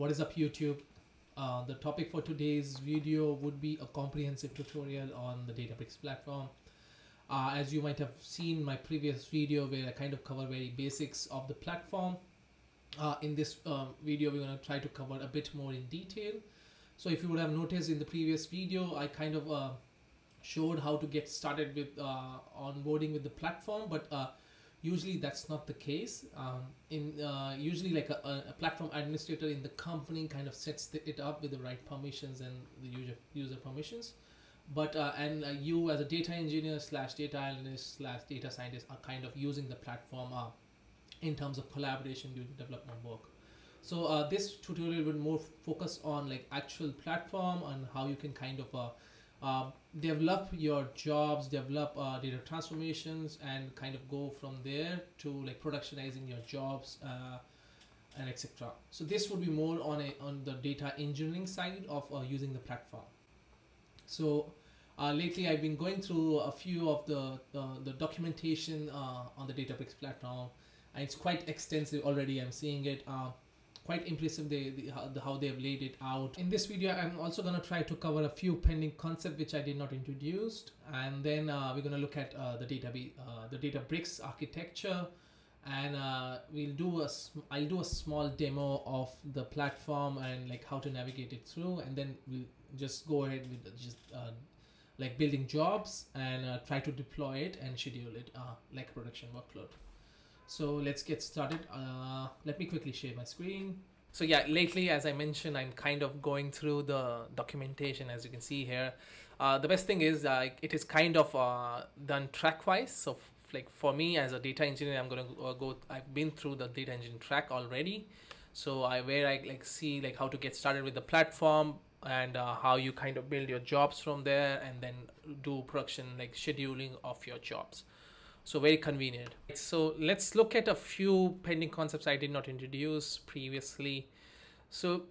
What is up YouTube? Uh, the topic for today's video would be a comprehensive tutorial on the Databricks platform. Uh, as you might have seen my previous video where I kind of cover very basics of the platform. Uh, in this uh, video, we're going to try to cover a bit more in detail. So if you would have noticed in the previous video, I kind of uh, showed how to get started with uh, onboarding with the platform, but usually that's not the case. Um, in uh, usually like a, a, platform administrator in the company kind of sets the, it up with the right permissions and the user user permissions. But uh, and uh, you as a data engineer slash data analyst slash data scientist are kind of using the platform uh, in terms of collaboration during development work. So uh, this tutorial will more focus on like actual platform and how you can kind of uh, uh, develop your jobs develop uh, data transformations and kind of go from there to like productionizing your jobs uh, and etc so this would be more on a on the data engineering side of uh, using the platform. So uh, lately I've been going through a few of the the documentation on the Databricks platform and it's quite extensive already I'm seeing it quite impressive the, how, the, how they have laid it out. In this video i'm also going to try to cover a few pending concepts which i did not introduce. And then uh, we're going to look at uh, the data uh, the databricks architecture. And uh, we'll do a i'll do a small demo of the platform and like how to navigate it through. And then we'll just go ahead with just uh, like building jobs and uh, try to deploy it and schedule it like a production workload so let's get started. Uh, let me quickly share my screen. So yeah, lately, as I mentioned, I'm kind of going through the documentation, as you can see here. Uh, the best thing is uh, it is kind of uh, done track-wise. So like for me as a data engineer, I'm to uh, go, I've been through the data engine track already. So I where I like see like how to get started with the platform and uh, how you kind of build your jobs from there and then do production like scheduling of your jobs so very convenient so let's look at a few pending concepts i did not introduce previously so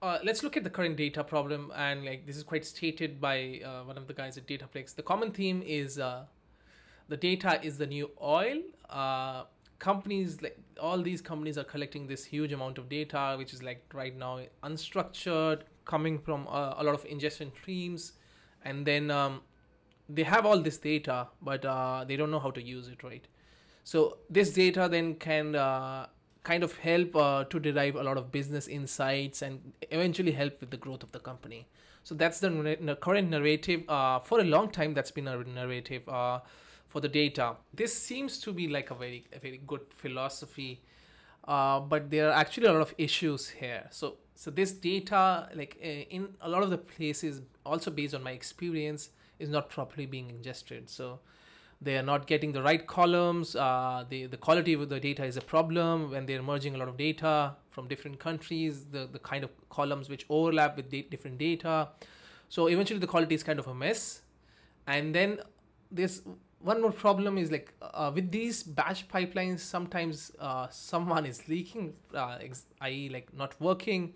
uh, let's look at the current data problem and like this is quite stated by uh, one of the guys at Databricks. The common theme is uh, the data is the new oil. Uh, companies like all these companies are collecting this huge amount of data, which is like right now unstructured, coming from uh, a lot of ingestion streams, and then um, they have all this data, but uh, they don't know how to use it, right? So this data then can uh, kind of help uh, to derive a lot of business insights and eventually help with the growth of the company. So that's the current narrative. Uh, for a long time, that's been a narrative uh, for the data. This seems to be like a very, a very good philosophy, uh, but there are actually a lot of issues here. So, so this data, like in a lot of the places, also based on my experience, is not properly being ingested. So they are not getting the right columns. Uh, the, the quality of the data is a problem when they're merging a lot of data from different countries, the, the kind of columns which overlap with different data. So eventually the quality is kind of a mess. And then there's one more problem is like uh, with these batch pipelines, sometimes uh, someone is leaking, uh, i.e. like not working.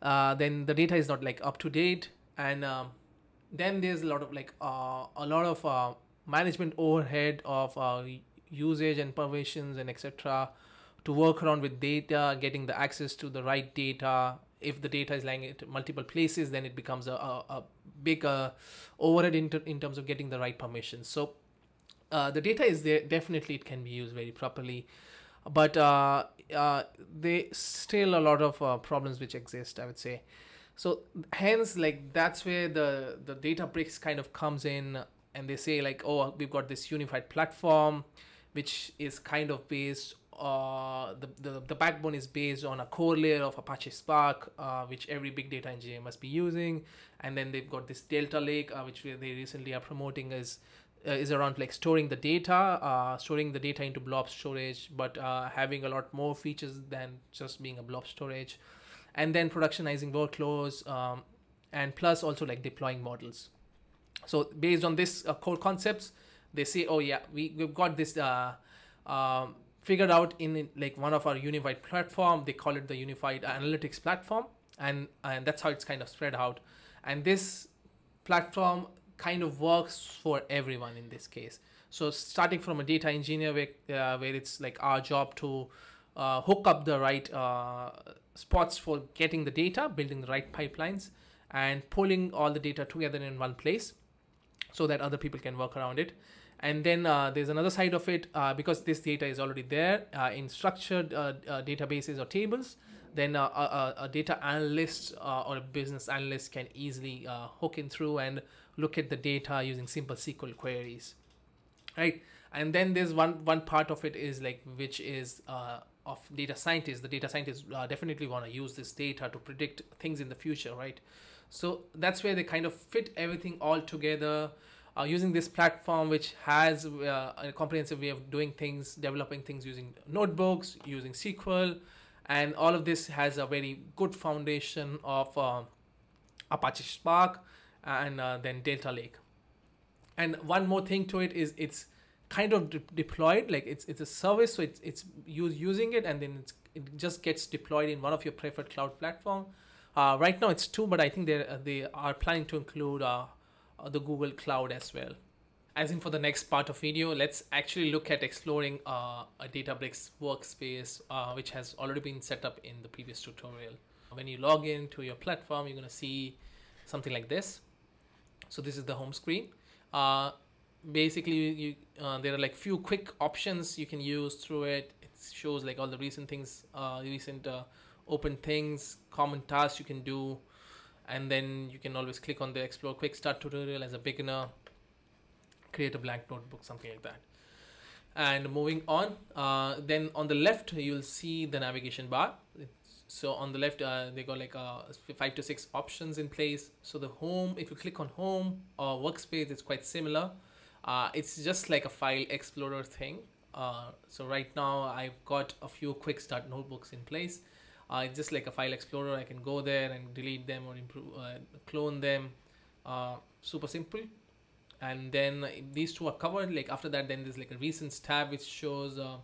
Uh, then the data is not like up to date and um, then there's a lot of like uh, a lot of uh, management overhead of uh, usage and permissions and etc to work around with data getting the access to the right data. If the data is lying at multiple places then it becomes a, a, a big uh, overhead in, in terms of getting the right permissions so uh, the data is there definitely it can be used very properly. But uh, uh, they still a lot of uh, problems which exist i would say so hence like that's where the the databricks kind of comes in and they say like oh we've got this unified platform which is kind of based uh, the, the, the backbone is based on a core layer of Apache Spark, uh, which every big data engineer must be using. And then they've got this Delta Lake, uh, which they recently are promoting as uh, is around like storing the data, uh, storing the data into blob storage, but uh, having a lot more features than just being a blob storage and then productionizing workflows um, and plus also like deploying models. So based on this uh, core concepts they say oh yeah we, we've got this uh, um, figured out in like one of our unified platform. They call it the unified analytics platform and and that's how it's kind of spread out. And this platform kind of works for everyone in this case. So starting from a data engineer where, uh, where it's like our job to uh, hook up the right uh, spots for getting the data, building the right pipelines, and pulling all the data together in one place so that other people can work around it. And then uh, there's another side of it uh, because this data is already there uh, in structured uh, databases or tables. Then uh, a, a, data analyst or a business analyst can easily hook in through and look at the data using simple SQL queries, right? And then there's one one part of it is like which is of data scientists. The data scientists definitely want to use this data to predict things in the future, right? So that's where they kind of fit everything all together uh, using this platform, which has uh, a comprehensive way of doing things, developing things using notebooks, using SQL, and all of this has a very good foundation of uh, Apache Spark and uh, then Delta Lake. And one more thing to it is it's kind of de- deployed, like it's it's a service, so it's it's use, using it and then it just gets deployed in one of your preferred cloud platform uh, right now it's two, but I think they uh, they are planning to include uh, uh, the Google Cloud as well. As in for the next part of video, let's actually look at exploring uh, a Databricks workspace, uh, which has already been set up in the previous tutorial. When you log in to your platform, you're gonna see something like this. So this is the home screen. Basically, you there are like few quick options you can use through it. It shows like all the recent things, recent open things, common tasks you can do, and then you can always click on the explore quick start tutorial as a beginner, create a blank notebook, something like that. And moving on, uh, then on the left, you'll see the navigation bar. So on the left, uh, they got like uh, five to six options in place. So the home, if you click on home or workspace, it's quite similar. Uh, it's just like a file explorer thing. Uh, so right now I've got a few quick start notebooks in place. Uh, it's just like a file explorer. I can go there and delete them or improve uh, clone them. Uh, super simple. And then these two are covered. Like after that then there's like a recent tab which shows uh,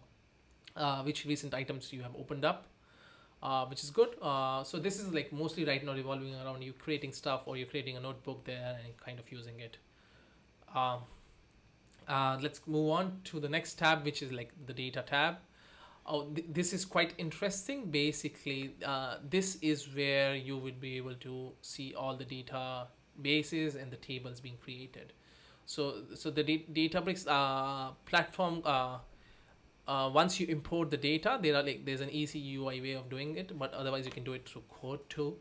uh, which recent items you have opened up uh, which is good. So this is like mostly right now revolving around you creating stuff or you're creating a notebook there and kind of using it. Um, let's move on to the next tab which is like the data tab. Oh th this is quite interesting. Basically uh, this is where you would be able to see all the data bases and the tables being created. So so the databricks uh, platform uh, uh, once you import the data there are like there's an easy ui way of doing it but otherwise you can do it through code too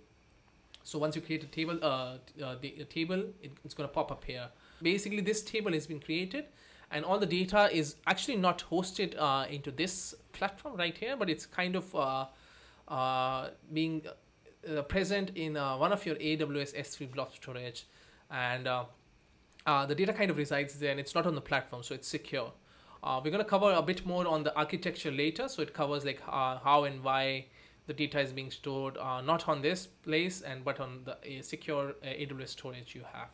so once you create a table uh, uh the, table it, it's going to pop up here basically this table has been created and all the data is actually not hosted uh, into this platform right here, but it's kind of uh, uh, being uh, present in one of your AWS S3 blob storage, and the data kind of resides there, and it's not on the platform, so it's secure. we're going to cover a bit more on the architecture later, so it covers like how and why the data is being stored, uh, not on this place, and but on the secure AWS storage you have.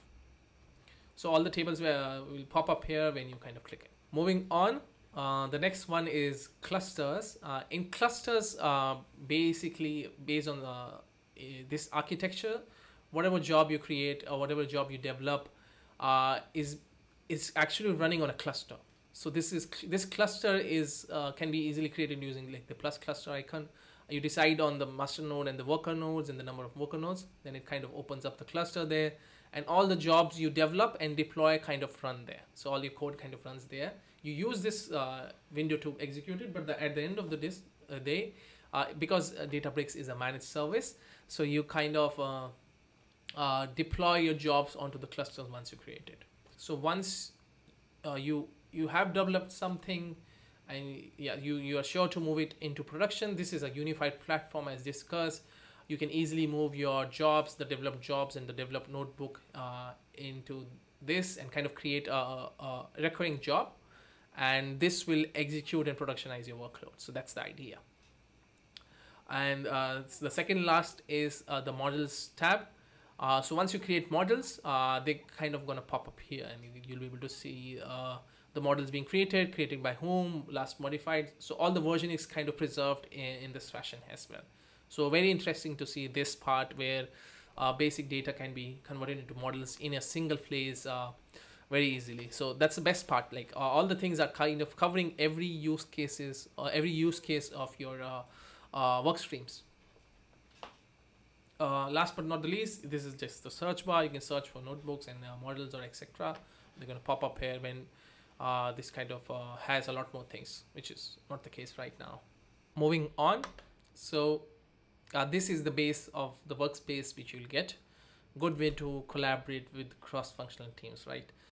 So all the tables will, will pop up here when you kind of click it. Moving on, uh, the next one is clusters. Uh, in clusters, uh, basically based on uh, this architecture, whatever job you create or whatever job you develop uh, is is actually running on a cluster. So this is this cluster is uh, can be easily created using like the plus cluster icon. You decide on the master node and the worker nodes and the number of worker nodes. Then it kind of opens up the cluster there and all the jobs you develop and deploy kind of run there. So all your code kind of runs there. You use this uh, window to execute it, but the, at the end of the dis, uh, day, uh, because uh, Databricks is a managed service, so you kind of uh, uh, deploy your jobs onto the clusters once you create it. So once you you have developed something, and yeah, you you are sure to move it into production. This is a unified platform as discussed you can easily move your jobs, the developed jobs and the developed notebook uh, into this and kind of create a, a, recurring job. And this will execute and productionize your workload. So that's the idea. And uh, the second last is uh, the models tab. Uh, so once you create models, uh, they kind of gonna pop up here and you'll be able to see uh, the models being created, created by whom, last modified. So all the version is kind of preserved in, in this fashion as well. So very interesting to see this part where uh, basic data can be converted into models in a single place. Uh, very easily so that's the best part like uh, all the things are kind of covering every use cases or every use case of your uh, uh, work streams uh, last but not the least this is just the search bar you can search for notebooks and uh, models or etc they're going to pop up here when uh, this kind of uh, has a lot more things which is not the case right now. Moving on. So uh, this is the base of the workspace which you'll get. Good way to collaborate with cross-functional teams right